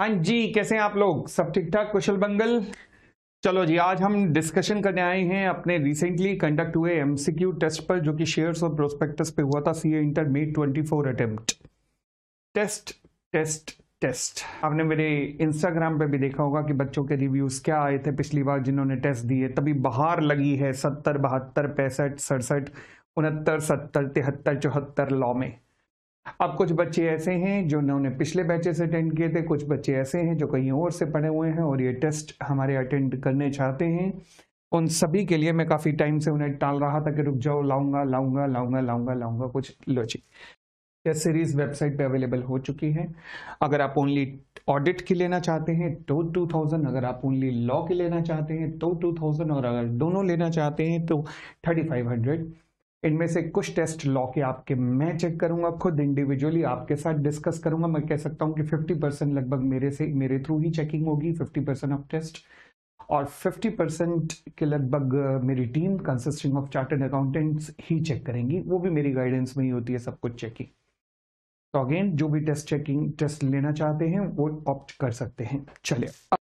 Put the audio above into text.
हाँ जी, कैसे हैं आप लोग? सब ठीक ठाक कुशल बंगल? चलो जी, आज हम डिस्कशन करने आए हैं अपने रिसेंटली कंडक्ट हुए एमसीक्यू टेस्ट पर, जो कि शेयर्स और प्रोस्पेक्टस पे हुआ था सीए इंटर मेड 24 अटेम्प्ट टेस्ट टेस्ट टेस्ट आपने मेरे इंस्टाग्राम पे भी देखा होगा कि बच्चों के रिव्यूज़ क्या आए थे पिछली बार जिन्होंने टेस्ट दिए। तभी बाहर लगी है सत्तर, बहत्तर, पैंसठ, सड़सठ, उनहत्तर, सत्तर, तिहत्तर, चौहत्तर लॉ में। अब कुछ बच्चे ऐसे हैं जो उन्होंने पिछले बैचेस अटेंड किए थे, कुछ बच्चे ऐसे हैं जो कहीं और से पढ़े हुए हैं और ये टेस्ट हमारे अटेंड करने चाहते हैं। उन सभी के लिए मैं काफ़ी टाइम से उन्हें टाल रहा था कि रुक जाओ, लाऊँगा लाऊँगा लाऊँगा लाऊँगा लाऊँगा, कुछ लो जी सीरीज़ वेबसाइट पे अवेलेबल हो चुकी है। अगर आप ओनली ऑडिट की लेना चाहते हैं तो 2000 अगर आप ओनली लॉ की लेना चाहते हैं तो 2000 और अगर दोनों लेना चाहते हैं तो 3500 इनमें से कुछ टेस्ट लॉ के आपके मैं चेक करूँगा खुद इंडिविजुअली आपके साथ डिस्कस करूँगा। मैं कह सकता हूँ कि 50 परसेंट लगभग मेरे से, मेरे थ्रू ही चेकिंग होगी 50 परसेंट ऑफ़ टेस्ट और 50 परसेंट के लगभग मेरी team consisting of chartered accountants he check करेंगी। वो भी मेरी गाइडेंस में ही होती है, सब कुछ चेकिंग तो अगेन जो भी टेस्ट चेकिंग टेस्ट लेना चाहते हैं, वो ऑप्ट कर सकते हैं। चलिए।